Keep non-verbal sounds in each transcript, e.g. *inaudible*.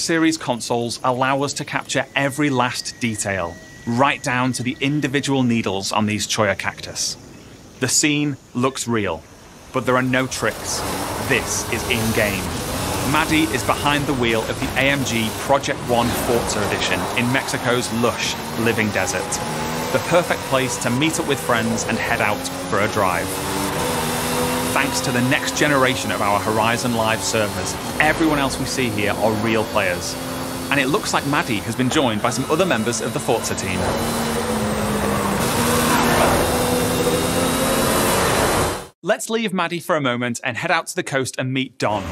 Series consoles allow us to capture every last detail, right down to the individual needles on these Cholla cactus. The scene looks real, but there are no tricks. This is in game. Maddie is behind the wheel of the AMG Project One Forza Edition in Mexico's lush, living desert. The perfect place to meet up with friends and head out for a drive. Thanks to the next generation of our Horizon Live servers, everyone else we see here are real players. And it looks like Maddie has been joined by some other members of the Forza team. Let's leave Maddie for a moment and head out to the coast and meet Don.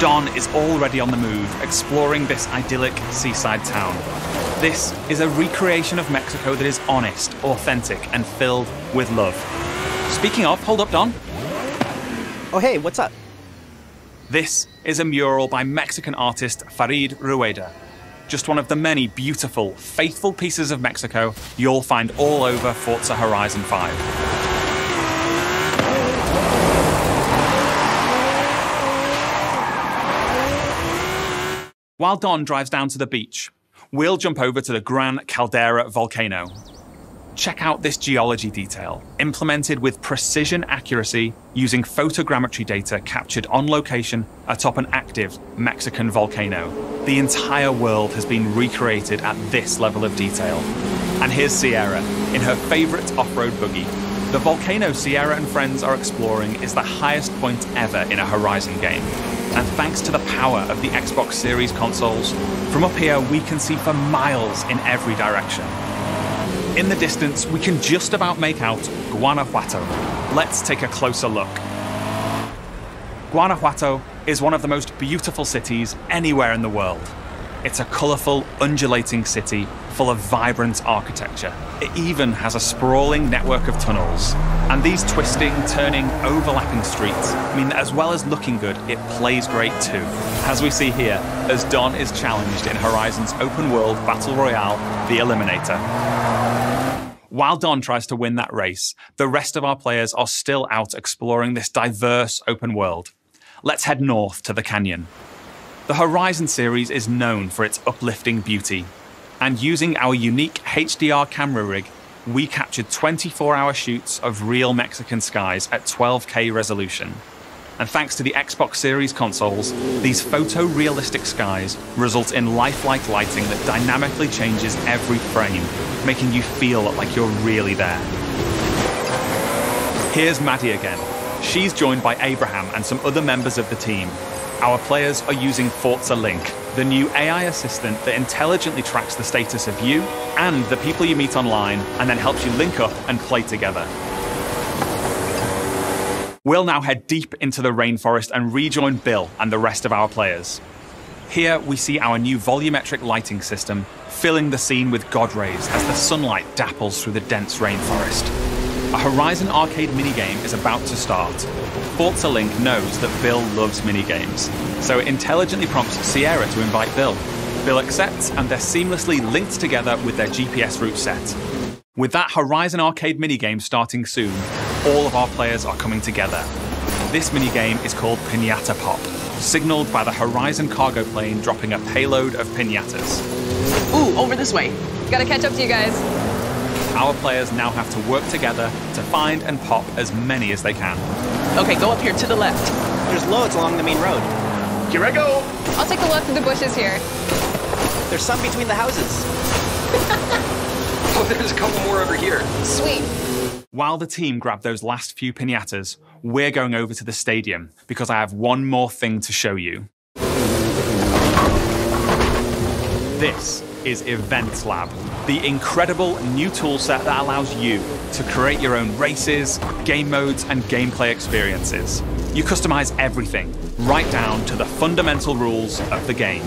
Don is already on the move, exploring this idyllic seaside town. This is a recreation of Mexico that is honest, authentic, and filled with love. Speaking of, hold up, Don. Oh, hey, what's up? This is a mural by Mexican artist Farid Rueda. Just one of the many beautiful, faithful pieces of Mexico you'll find all over Forza Horizon 5. While Don drives down to the beach, we'll jump over to the Gran Caldera volcano. Check out this geology detail, implemented with precision accuracy using photogrammetry data captured on location atop an active Mexican volcano. The entire world has been recreated at this level of detail. And here's Sierra in her favorite off road buggy. The volcano Sierra and friends are exploring is the highest point ever in a Horizon game. And thanks to the power of the Xbox Series consoles, from up here we can see for miles in every direction. In the distance, we can just about make out Guanajuato. Let's take a closer look. Guanajuato is one of the most beautiful cities anywhere in the world. It's a colourful, undulating city full of vibrant architecture. It even has a sprawling network of tunnels. And these twisting, turning, overlapping streets mean that as well as looking good, it plays great too. As we see here, as Don is challenged in Horizon's open world battle royale, The Eliminator. While Don tries to win that race, the rest of our players are still out exploring this diverse open world. Let's head north to the canyon. The Horizon series is known for its uplifting beauty, and using our unique HDR camera rig, we captured 24 hour shoots of real Mexican skies at 12K resolution. And thanks to the Xbox Series consoles, these photorealistic skies result in lifelike lighting that dynamically changes every frame, making you feel like you're really there. Here's Maddie again. She's joined by Abraham and some other members of the team. Our players are using Forza Link, the new AI assistant that intelligently tracks the status of you and the people you meet online and then helps you link up and play together. We'll now head deep into the rainforest and rejoin Bill and the rest of our players. Here we see our new volumetric lighting system filling the scene with god rays as the sunlight dapples through the dense rainforest. A Horizon arcade minigame is about to start. Forza Link knows that Bill loves minigames, so it intelligently prompts Sierra to invite Bill. Bill accepts, and they're seamlessly linked together with their GPS route set. With that Horizon arcade minigame starting soon, all of our players are coming together. This minigame is called Pinata Pop, signaled by the Horizon cargo plane dropping a payload of pinatas. Ooh, over this way. Gotta catch up to you guys. Our players now have to work together to find and pop as many as they can. Okay, go up here to the left. There's loads along the main road. Here I go. I'll take a look through the bushes here. There's some between the houses. Oh, *laughs* there's a couple more over here. Sweet. While the team grab those last few pinatas, we're going over to the stadium because I have one more thing to show you. This is Event Lab, the incredible new toolset that allows you to create your own races, game modes, and gameplay experiences. You customize everything, right down to the fundamental rules of the game.